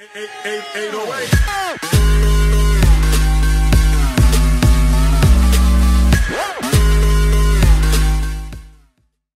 808.